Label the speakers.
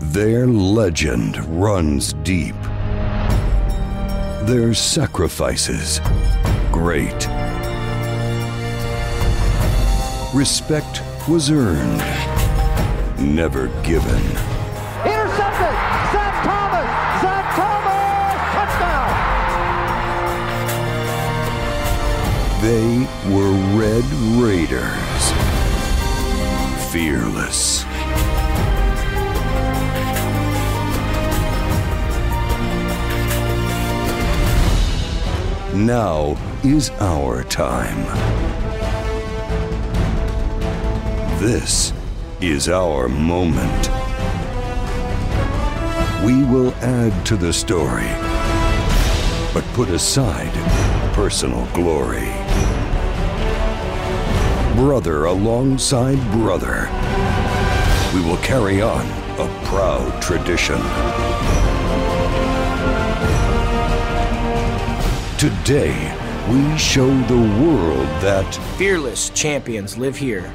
Speaker 1: Their legend runs deep. Their sacrifices, great. Respect was earned, never given.
Speaker 2: Intercepted! Zach Thomas! Zach Thomas! Touchdown!
Speaker 1: They were Red Raiders. Fearless. Now is our time. This is our moment. We will add to the story, but put aside personal glory. Brother alongside brother, we will carry on a proud tradition. Today, we show the world that
Speaker 3: Fearless champions live here.